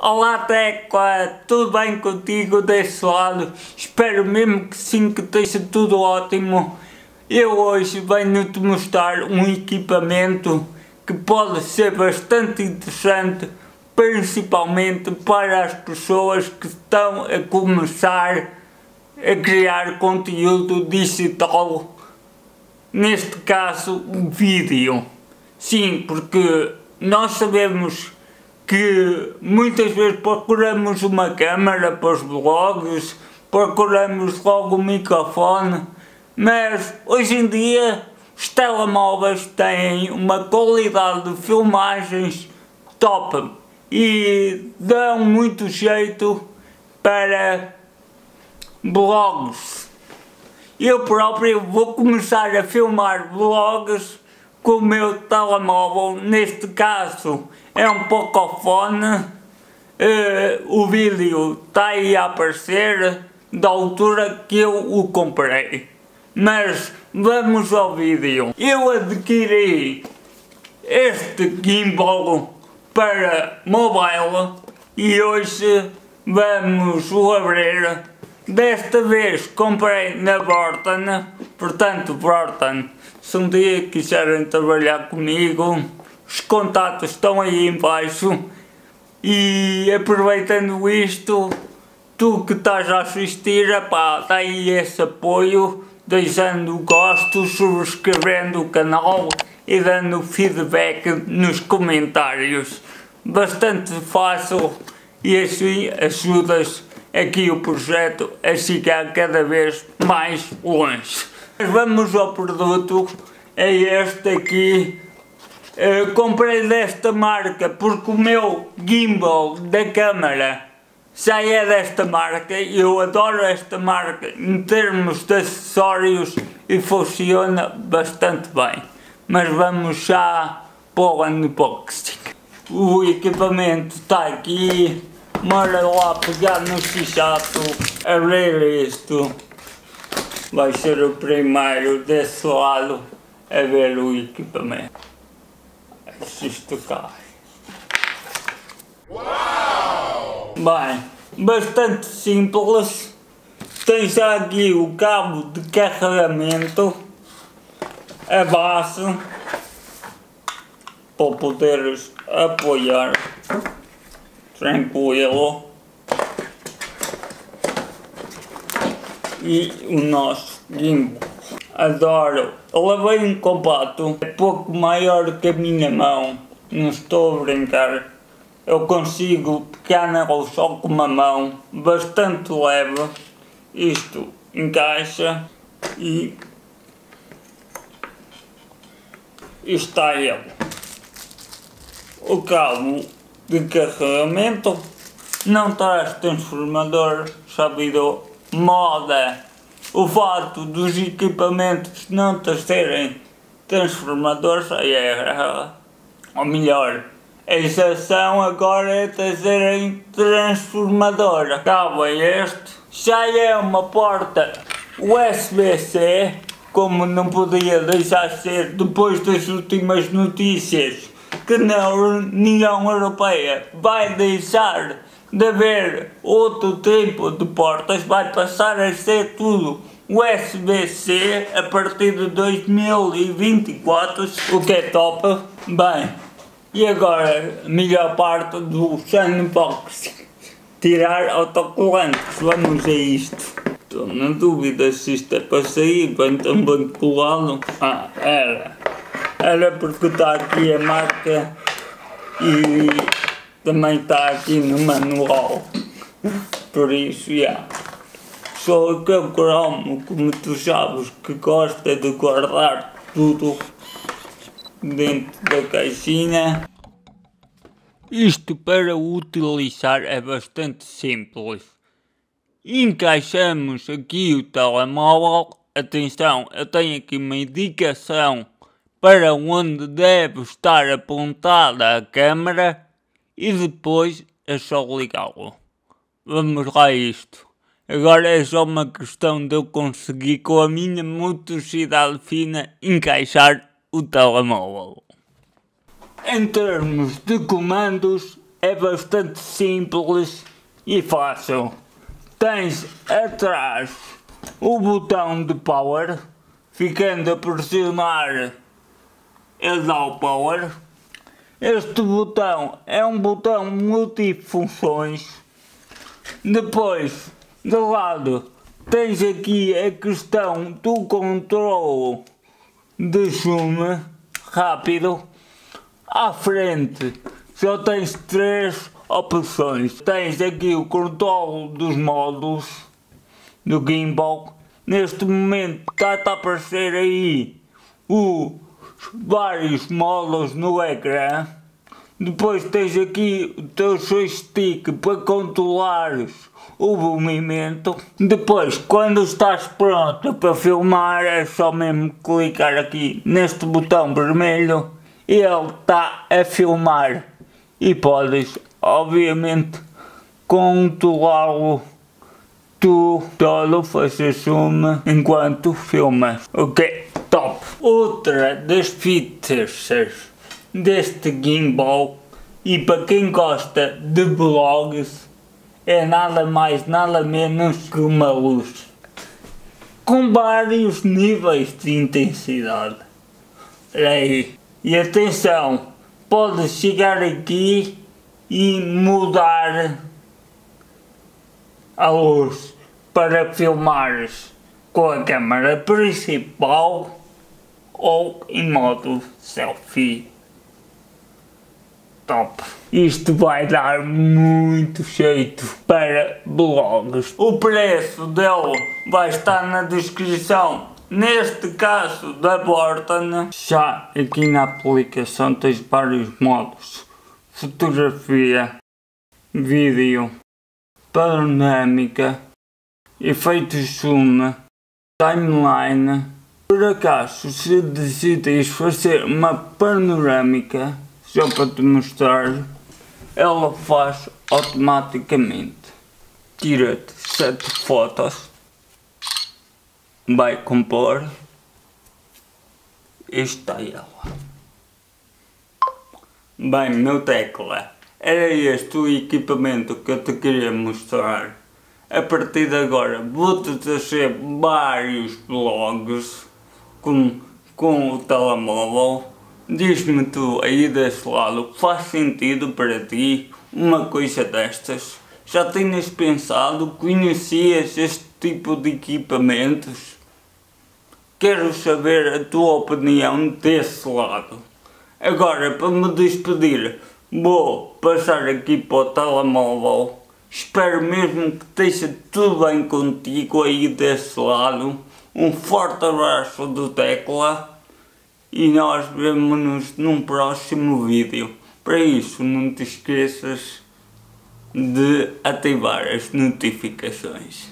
Olá Tecla, tudo bem contigo desse lado? Espero mesmo que sim, que esteja tudo ótimo. Eu hoje venho-te mostrar um equipamento que pode ser bastante interessante, principalmente para as pessoas que estão a começar a criar conteúdo digital, neste caso vídeo. Sim, porque nós sabemos que muitas vezes procuramos uma câmera para os blogs, procuramos logo o microfone, mas hoje em dia os telemóveis têm uma qualidade de filmagens top e dão muito jeito para blogs. Eu próprio vou começar a filmar blogs com o meu telemóvel, neste caso é um Pocophone, uh, o vídeo está aí a aparecer da altura que eu o comprei. Mas vamos ao vídeo. Eu adquiri este gimbal para mobile e hoje vamos o abrir. Desta vez comprei na Vorten, portanto Vorten, se um dia quiserem trabalhar comigo, os contatos estão aí embaixo e aproveitando isto, tu que estás a assistir, epá, dá aí esse apoio, deixando gosto, subscrevendo o canal e dando feedback nos comentários. Bastante fácil e assim ajudas aqui o projeto a chegar cada vez mais longe. Vamos ao produto, é este aqui Uh, comprei desta marca porque o meu gimbal da câmera já é desta marca e eu adoro esta marca em termos de acessórios e funciona bastante bem. Mas vamos já para o unboxing. O equipamento está aqui, mora lá pegar no fichato, abrir isto. Vai ser o primeiro desse lado a ver o equipamento se isto cai. Uau! Bem, bastante simples. Tens aqui o cabo de carregamento, a base, para poderes apoiar tranquilo. E o nosso gimbal adoro. Lavei um compacto, é pouco maior que a minha mão, não estou a brincar. Eu consigo pegar nela só com uma mão, bastante leve. Isto encaixa e está ele. O cabo de carregamento não traz transformador, virou moda o fato dos equipamentos não terem transformadores, é, ou melhor, a exceção agora é trazerem transformador. Cabo é este, já é uma porta USB-C, como não podia deixar ser depois das últimas notícias que na União Europeia vai deixar de haver outro tipo de portas, vai passar a ser tudo USB-C a partir de 2024, o que é top. Bem, e agora a melhor parte do sandbox, tirar autocolantes, vamos a isto. Estou na dúvida se isto é para sair, bem também colado. Ah, era. Era porque está aqui a marca e também está aqui no manual. Por isso, já. Yeah. Sou aquele cromo, como tu sabes, que gosta de guardar tudo dentro da caixinha. Isto para utilizar é bastante simples. Encaixamos aqui o telemóvel. Atenção, eu tenho aqui uma indicação para onde deve estar apontada a câmera e depois é só ligá-lo. Vamos lá isto. Agora é só uma questão de eu conseguir com a minha motricidade fina encaixar o telemóvel. Em termos de comandos, é bastante simples e fácil. Tens atrás o botão de power, ficando a pressionar ele dá o power. Este botão é um botão multifunções. Depois, do lado, tens aqui a questão do controle de zoom rápido. À frente, só tens três opções. Tens aqui o controle dos módulos do gimbal. Neste momento está a aparecer aí o vários módulos no ecrã. Depois tens aqui o teu joystick para controlares o movimento. Depois, quando estás pronto para filmar, é só mesmo clicar aqui neste botão vermelho e ele está a filmar. E podes, obviamente, controlá-lo tu todo, fazer zoom enquanto filmas. Ok? Top. Outra das features deste gimbal e para quem gosta de blogs é nada mais nada menos que uma luz com vários níveis de intensidade. Aí. E atenção, pode chegar aqui e mudar a luz para filmares com a câmera principal ou em modo selfie. Top! Isto vai dar muito jeito para blogs. O preço dele vai estar na descrição. Neste caso da Borton, já aqui na aplicação tens vários modos. Fotografia, vídeo, panorâmica, efeitos zoom, timeline, por acaso, se decides fazer uma panorâmica, só para te mostrar, ela faz automaticamente. Tira-te 7 fotos, vai compor, está ela. Bem, meu tecla, era este o equipamento que eu te queria mostrar. A partir de agora vou-te trazer vários blogs com, com o telemóvel. Diz-me tu aí desse lado, faz sentido para ti uma coisa destas? Já tinhas pensado, conhecias este tipo de equipamentos? Quero saber a tua opinião desse lado. Agora, para me despedir, vou passar aqui para o telemóvel. Espero mesmo que esteja tudo bem contigo aí desse lado. Um forte abraço do Tecla e nós vemos-nos num próximo vídeo. Para isso não te esqueças de ativar as notificações.